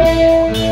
Deus.